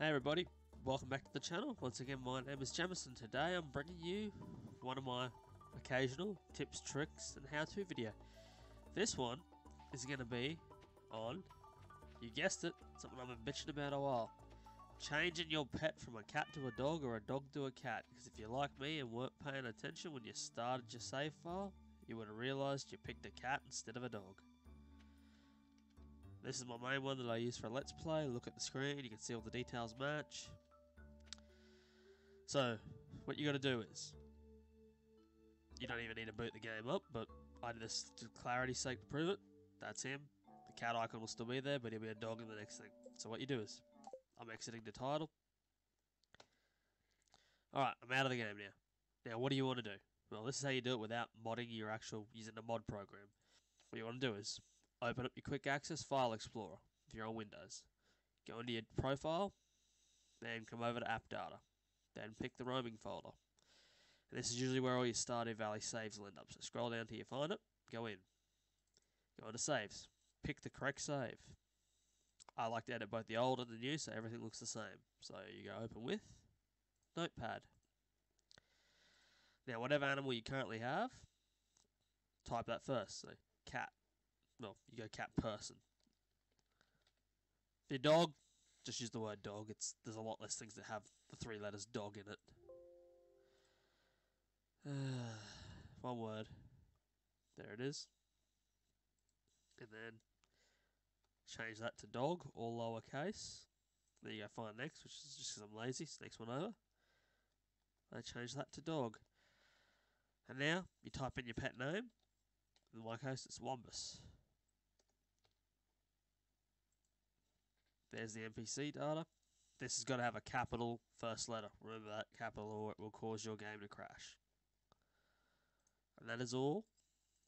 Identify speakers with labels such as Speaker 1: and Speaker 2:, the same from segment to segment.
Speaker 1: Hey everybody, welcome back to the channel. Once again, my name is Jamasin. Today I'm bringing you one of my occasional tips, tricks, and how-to video. This one is going to be on, you guessed it, something I've been bitching about a while. Changing your pet from a cat to a dog or a dog to a cat. Because if you're like me and weren't paying attention when you started your save file, you would have realised you picked a cat instead of a dog. This is my main one that I use for Let's Play. Look at the screen, you can see all the details match. So, what you gotta do is, you don't even need to boot the game up, but I did this to clarity's sake to prove it. That's him. The cat icon will still be there, but he'll be a dog in the next thing. So what you do is, I'm exiting the title. Alright, I'm out of the game now. Now, what do you want to do? Well, this is how you do it without modding your actual, using the mod program. What you want to do is, open up your quick access file explorer if you're on Windows. Go into your profile, then come over to app data. Then pick the roaming folder. And this is usually where all your Stardew Valley saves will end up. So scroll down till you find it, go in. Go into saves. Pick the correct save. I like to edit both the old and the new so everything looks the same. So you go open with Notepad. Now whatever animal you currently have, type that first. So cat well, you go cat person. Your dog, just use the word dog. It's there's a lot less things that have the three letters dog in it. Uh, one word. There it is. And then change that to dog, all lowercase. There you go, find next, which is just because I'm lazy. So next one over. I change that to dog. And now you type in your pet name. In my case, it's Wombus. There's the NPC data. This has got to have a capital first letter. Remember that, capital or it will cause your game to crash. And that is all.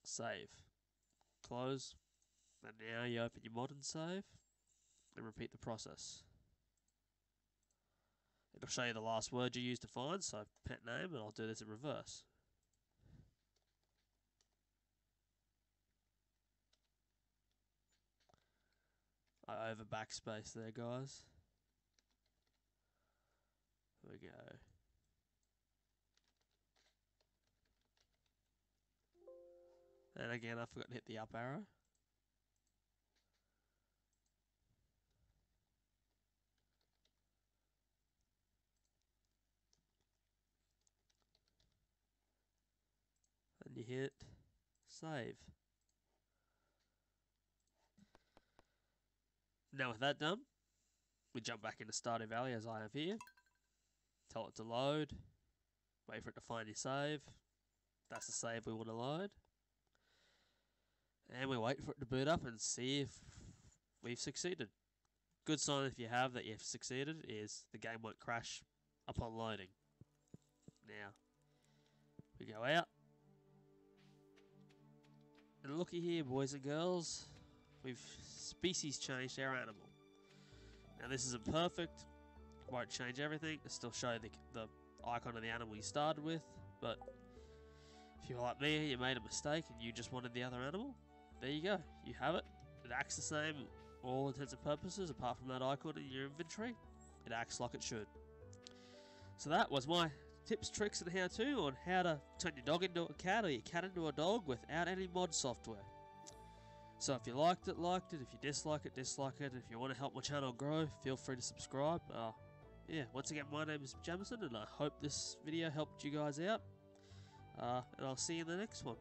Speaker 1: Save. Close. And now you open your modern save and repeat the process. It'll show you the last word you used to find, so pet name, and I'll do this in reverse. I over backspace there, guys. There we go. And again, I forgot to hit the up arrow. And you hit save. Now with that done, we jump back into Stardew Valley as I have here. Tell it to load. Wait for it to find your save. That's the save we want to load. And we wait for it to boot up and see if we've succeeded. Good sign if you have that you've succeeded is the game won't crash upon loading. Now, we go out. And looky here, boys and girls. We've species changed our animal. Now this isn't perfect, won't change everything, it still show the, the icon of the animal you started with, but if you're like me, you made a mistake and you just wanted the other animal, there you go, you have it. It acts the same, all intents and purposes, apart from that icon in your inventory, it acts like it should. So that was my tips, tricks, and how-to on how to turn your dog into a cat or your cat into a dog without any mod software. So if you liked it, liked it. If you dislike it, dislike it. If you want to help my channel grow, feel free to subscribe. Uh, yeah, once again, my name is Jamasin, and I hope this video helped you guys out. Uh, and I'll see you in the next one.